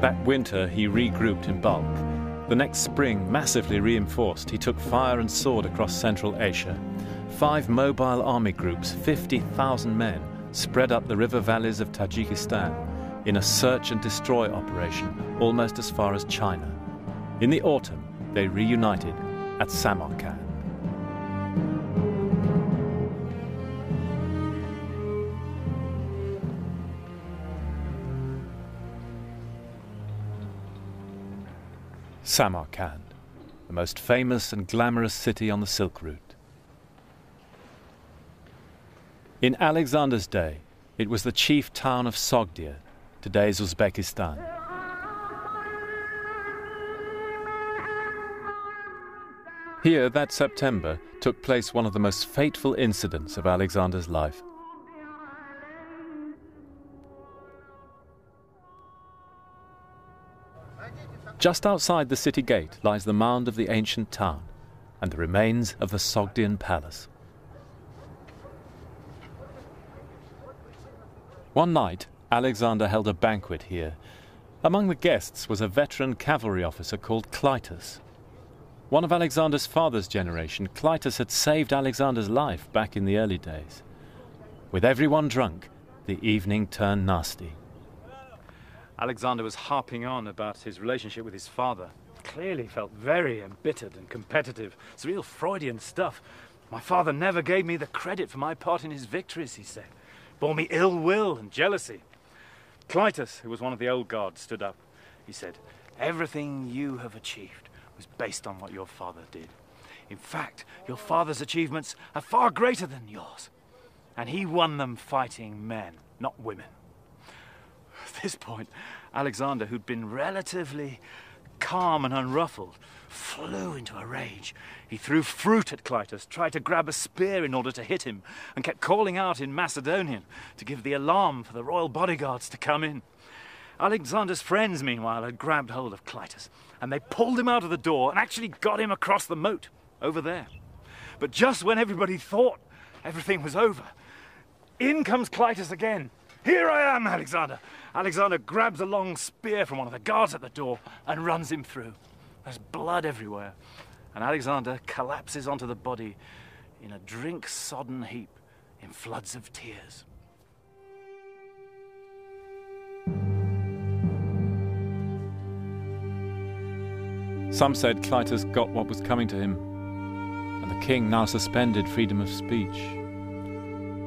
That winter, he regrouped in bulk. The next spring, massively reinforced, he took fire and sword across Central Asia. Five mobile army groups, 50,000 men, spread up the river valleys of Tajikistan in a search and destroy operation almost as far as China. In the autumn, they reunited at Samarkand. Samarkand, the most famous and glamorous city on the Silk Route. In Alexander's day, it was the chief town of Sogdia, today's Uzbekistan. Here, that September, took place one of the most fateful incidents of Alexander's life. Just outside the city gate lies the mound of the ancient town and the remains of the Sogdian palace. One night, Alexander held a banquet here. Among the guests was a veteran cavalry officer called Clytus. One of Alexander's father's generation, Clytus had saved Alexander's life back in the early days. With everyone drunk, the evening turned nasty. Alexander was harping on about his relationship with his father. Clearly felt very embittered and competitive. It's real Freudian stuff. My father never gave me the credit for my part in his victories, he said. Bore me ill will and jealousy. Clytus, who was one of the old guards, stood up. He said, Everything you have achieved was based on what your father did. In fact, your father's achievements are far greater than yours. And he won them fighting men, not women. At this point, Alexander, who'd been relatively calm and unruffled, flew into a rage. He threw fruit at Clytus, tried to grab a spear in order to hit him, and kept calling out in Macedonian to give the alarm for the royal bodyguards to come in. Alexander's friends, meanwhile, had grabbed hold of Clytus, and they pulled him out of the door and actually got him across the moat, over there. But just when everybody thought everything was over, in comes Clytus again. Here I am, Alexander. Alexander grabs a long spear from one of the guards at the door and runs him through. There's blood everywhere, and Alexander collapses onto the body in a drink sodden heap in floods of tears. Some said Clytus got what was coming to him, and the king now suspended freedom of speech.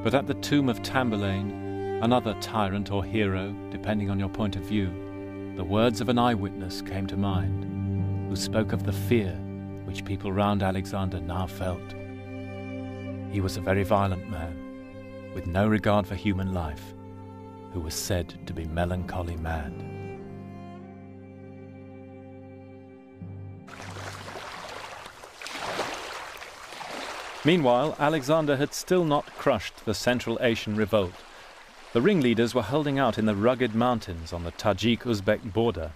But at the tomb of Tamburlaine, another tyrant or hero, depending on your point of view, the words of an eyewitness came to mind, who spoke of the fear which people round Alexander now felt. He was a very violent man, with no regard for human life, who was said to be melancholy mad. Meanwhile, Alexander had still not crushed the Central Asian revolt. The ringleaders were holding out in the rugged mountains on the Tajik Uzbek border.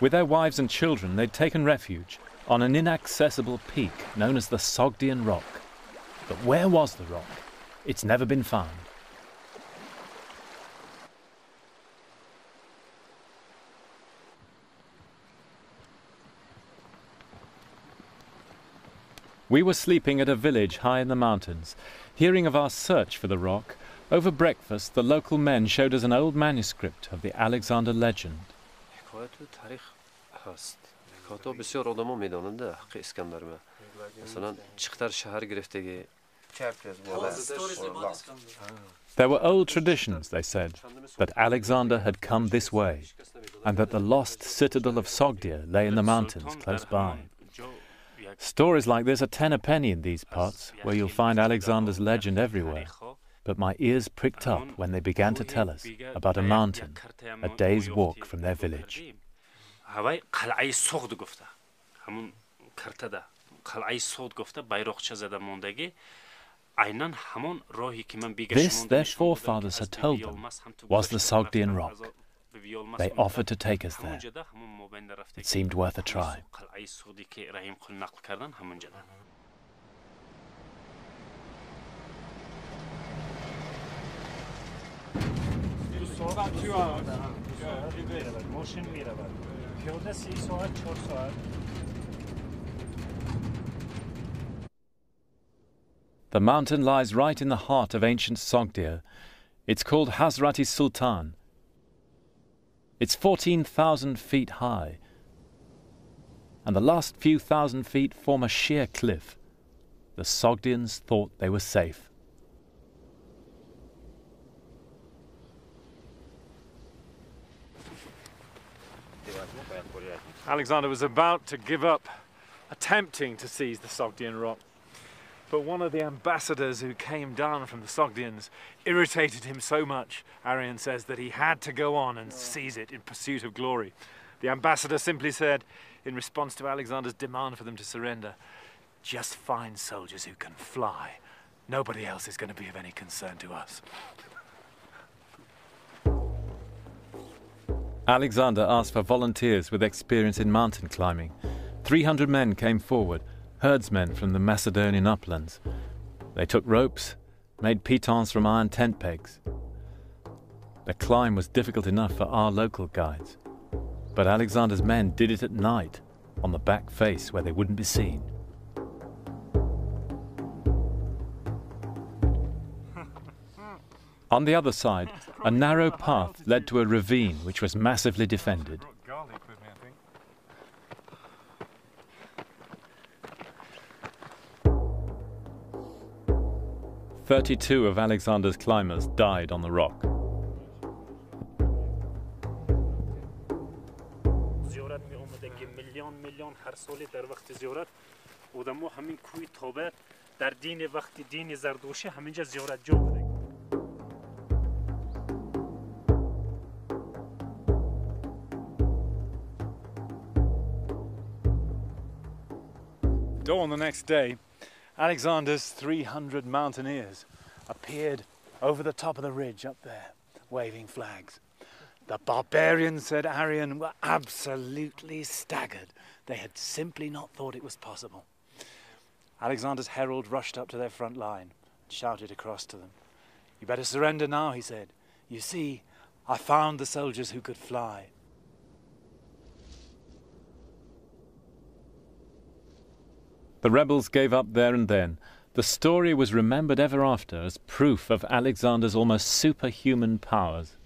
With their wives and children, they'd taken refuge on an inaccessible peak known as the Sogdian Rock. But where was the rock? It's never been found. We were sleeping at a village high in the mountains. Hearing of our search for the rock, over breakfast the local men showed us an old manuscript of the Alexander legend. There were old traditions, they said, that Alexander had come this way, and that the lost citadel of Sogdia lay in the mountains close by. Stories like this are ten a penny in these parts, where you'll find Alexander's legend everywhere. But my ears pricked up when they began to tell us about a mountain a day's walk from their village. This, their forefathers had told them, was the Sogdian rock. They offered to take us there. It seemed worth a try. About two hours. Motion The mountain lies right in the heart of ancient Sogdia. It's called Hazrati Sultan. It's 14,000 feet high, and the last few thousand feet form a sheer cliff. The Sogdians thought they were safe. Alexander was about to give up attempting to seize the Sogdian rock. But one of the ambassadors who came down from the Sogdians irritated him so much, Arrian says, that he had to go on and seize it in pursuit of glory. The ambassador simply said, in response to Alexander's demand for them to surrender, just find soldiers who can fly. Nobody else is going to be of any concern to us. Alexander asked for volunteers with experience in mountain climbing. 300 men came forward, herdsmen from the Macedonian uplands. They took ropes, made pitons from iron tent pegs. The climb was difficult enough for our local guides, but Alexander's men did it at night, on the back face where they wouldn't be seen. On the other side, a narrow path led to a ravine which was massively defended. Garlic with me, I think. 32 of Alexander's climbers died on the rock. زیارت می آمده که میلیون میلیون هر سالی در وقت زیارت آدمو همین کوی تابت در دین وقتی دین زردوشی همینجا زیارت جا بوده Dawn the next day, Alexander's 300 mountaineers appeared over the top of the ridge up there, waving flags. The barbarians, said Arrian, were absolutely staggered. They had simply not thought it was possible. Alexander's herald rushed up to their front line and shouted across to them. You better surrender now, he said. You see, I found the soldiers who could fly. The rebels gave up there and then. The story was remembered ever after as proof of Alexander's almost superhuman powers.